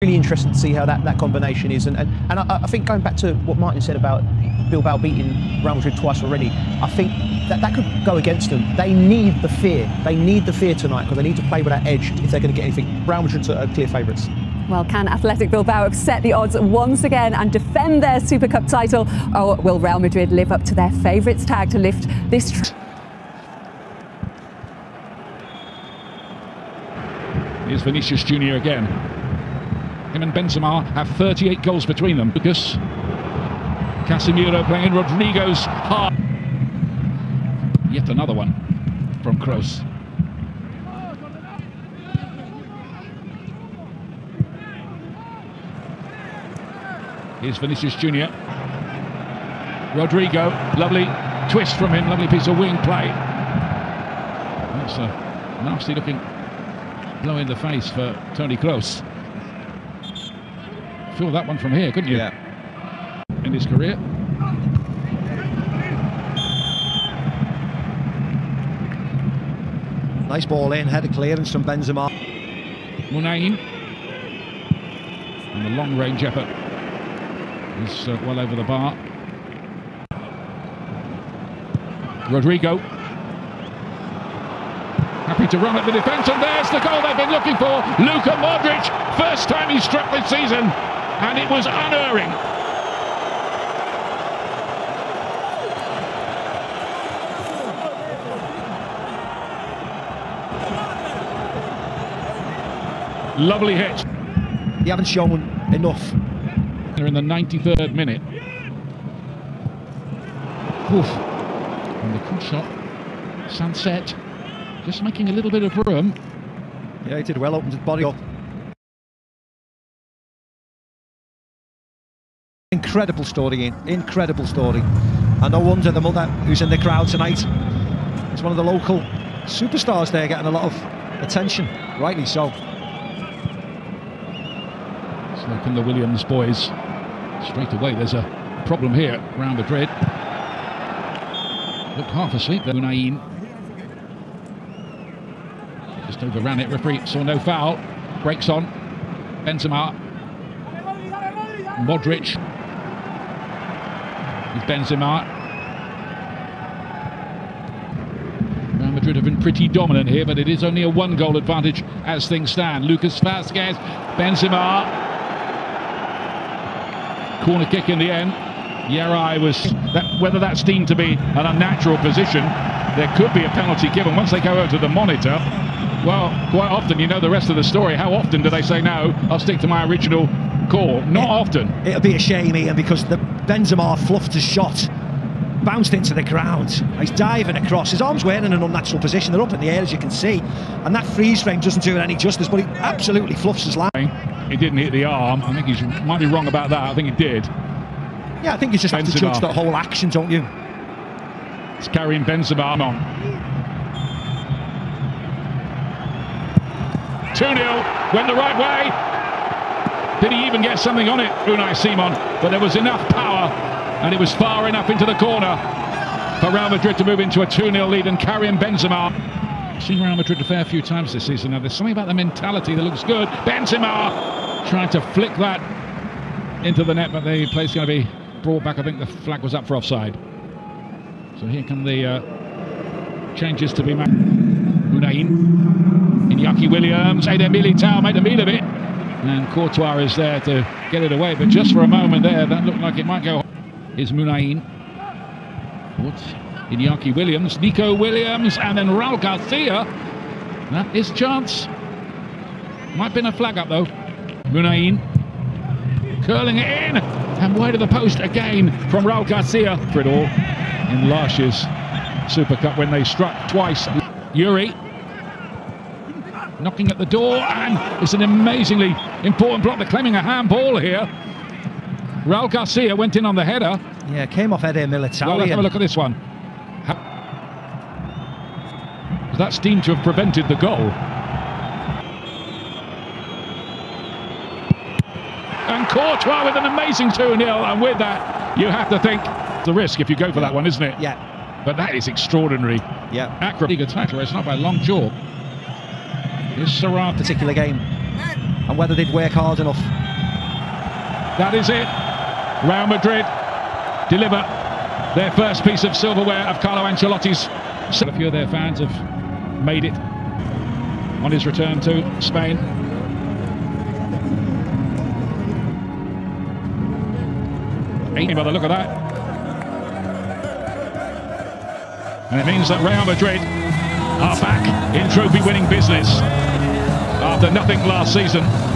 really interesting to see how that, that combination is. And, and, and I, I, think going back to what Martin said about Bilbao beating Real Madrid twice already, I think that, that could go against them. They need the fear. They need the fear tonight because they need to play with that edge if they're going to get anything. Real Madrid are clear favourites. Well, can Athletic Bilbao upset the odds once again and defend their Super Cup title? Or will Real Madrid live up to their favourites tag to lift this? Here's Vinicius Junior again. Him and Benzema have 38 goals between them. Lucas Casemiro playing Rodrygo's heart. Yet another one from Kroos. Here's Vinicius Junior. Rodrygo, lovely twist from him, lovely piece of wing play. That's a nasty looking blow in the face for Toni Kroos. Feel that one from here, couldn't you? Yeah. In his career. Nice ball in, header clearance from Benzema. Muniain. And the long range effort is uh, well over the bar. Rodrygo. Happy to run at the defence, and there's the goal they've been looking for. Luka Modric, first time he struck this season, and it was unerring. Lovely hit. You haven't shown enough. They're in the 93rd minute. Oof. And the good shot. Sancet. Just making a little bit of room. Yeah, he did well, opened his body up. Incredible story. Incredible story. And no wonder the mother who's in the crowd tonight is one of the local superstars there getting a lot of attention. Rightly so. In the Williams boys. Straight away, there's a problem here around Madrid. Looked half asleep there, Unain. Just overran it. Referee saw no foul. Breaks on. Benzema. Modric. With Benzema. Real Madrid have been pretty dominant here, but it is only a one goal advantage as things stand. Lucas Vazquez. Benzema. Corner kick in the end. Yeray was that, whether that's deemed to be an unnatural position. There could be a penalty given once they go over to the monitor. Well, quite often, you know the rest of the story. How often do they say no? I'll stick to my original Not it, often. It'll be a shame, Ian, because the Benzema fluffed his shot, bounced into the ground. He's diving across. His arms weren't in an unnatural position. They're up in the air, as you can see. And that freeze frame doesn't do it any justice, but he absolutely fluffs his line. He didn't hit the arm. I think he might be wrong about that. I think he did. Yeah, I think you just Benzema. have to judge the whole action, don't you? It's Karim Benzema on. 2 0, went the right way. Did he even get something on it, Unai Simon? But there was enough power and it was far enough into the corner for Real Madrid to move into a 2 0 lead and Karim Benzema. Seen Real Madrid a fair few times this season. Now, there's something about the mentality that looks good. Benzema trying to flick that into the net, but the play's going to be brought back. I think the flag was up for offside. So here come the uh, changes to be made. Unain Iñaki Williams, Eder Militao made a meal of it. And Courtois is there to get it away. But just for a moment there, that looked like it might go. Is Muniain. What? Iñaki Williams, Nico Williams, and then Raul Garcia. That is chance. might have been a flag up though. Muniain curling it in and wide of the post again from Raul Garcia for it all in year's Super Cup when they struck twice. Yuri knocking at the door, and it's an amazingly important block. They're claiming a handball here. Raul Garcia went in on the header. Yeah, came off Eder Militao. Well, let's have a look at this one. That's deemed to have prevented the goal. And Courtois with an amazing 2-0, and with that, you have to think the risk if you go for that one, isn't it? Yeah. But that is extraordinary. Yeah. Acrobatic tackler, it's not by a long chalk. Here's Sarab. Particular game. and whether they'd work hard enough. That is it. Real Madrid deliver their first piece of silverware of Carlo Ancelotti's. A few of their fans have made it on his return to Spain. Eight by the look of that. And it means that Real Madrid are back in trophy winning business after nothing last season.